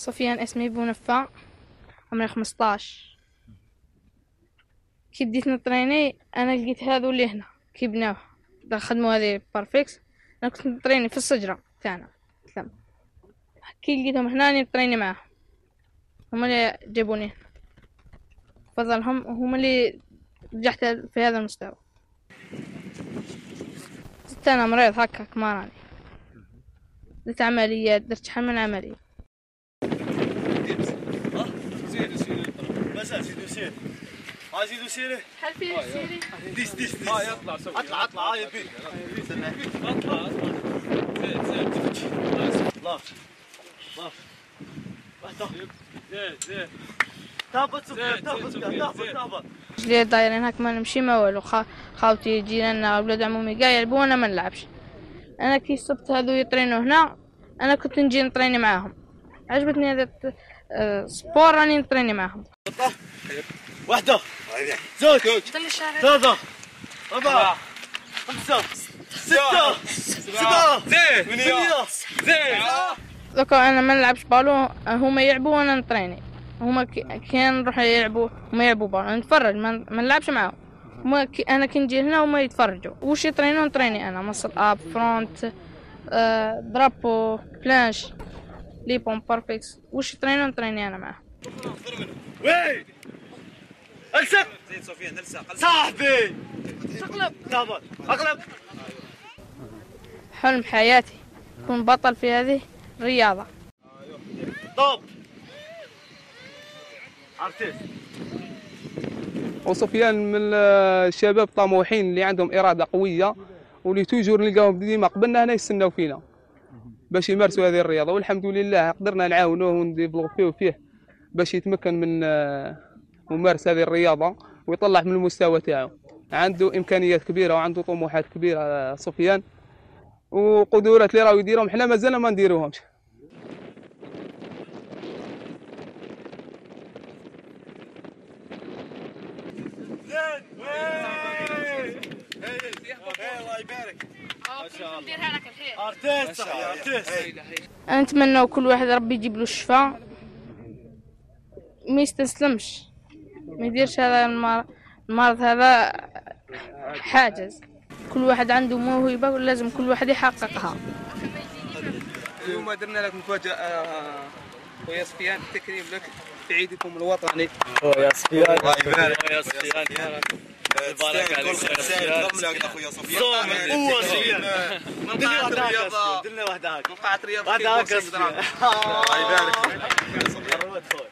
سفيان اسمي بونفا عمري 15 كي بديت نطريني أنا لقيت هذو اللي هنا كي بناوه. خدموا هذه barres fixes. أنا كنت نطريني في الشجره تاعنا ثم كي لقيتهم هنا نطريني معاهم. هما اللي جابوني هنا. فضلهم هما اللي رجعت في هذا المستوى. زدت أنا مريض هكاك ما راني. درت عمليات درت شحال من عملية زيد سير بس زيد سير ها زيد سير هل في سيري؟ ديس ديس ديس ها يطلع سوي اطلع اطلع هاي بي اطلع اطلع زيد زيد لا لا واحدة زيد زيد تهبط تهبط تهبط. تهبط رجلي دايرين هاك ما نمشي ما والو خا... خاوتي جيراننا ولاد عمومي قاع يلعبوا وأنا ما نلعبش أنا كي صبت هذو يطرينوا هنا أنا كنت نجي نطريني معاهم عجبتني هذا الت- آه، sport راني نطريني معاهم واحدة. زوج. ثلاثة. أربعة. خمسة. ستة. سبعة. ثمانية. دوكا أنا ما نلعبش بالو هما يلعبوا وأنا نطريني. هما كي كان نروح يلعبوا هما يلعبوا بالو نتفرج. ما ما نلعبش معاهم. هما كي أنا كي نجي هنا هما يتفرجوا. وش يطرينوا نطريني أنا. muscle-up front آه drapeau planche les pompes barres fixes. وش يطرينوا نطريني أنا معاهم. الصق زيد سفيان الصق صاحبي. اقلب. تهبط اقلب. حلم حياتي أكون بطل في هذه الرياضة. طب. artiste. وسفيان من الشباب طموحين اللي عندهم إرادة قوية واللي toujours نلقاهم ديما قبلنا هنا يستناو فينا باش يمارسوا هذه الرياضة. والحمد لله قدرنا نعاونوه ونديفلوبيو فيه باش يتمكن من ممارسه هذه الرياضة ويطلع من المستوى تاعو. عنده إمكانيات كبيرة وعنده طموحات كبيرة سفيان. وقدرات اللي راهو يديرهم حنا مازلنا ما نديروهمش. نتمنى كل واحد ربي يجيب له الشفاء ما يستسلمش. ما يديرش هذا المرض, هذا حاجز. كل واحد عنده موهبة ولازم كل واحد يحققها. اليوم درنا لك مفاجاه آه، خويا سفيان تكريم لك في عيدكم الوطني. يا سفيان الله يبارك. يا سفيان بارك عليك. يا سفيان قوة سفيان منقعة رياضة دلنا واحدة هاك منقعة رياضة واحدة هاك في بورصة الله يبارك.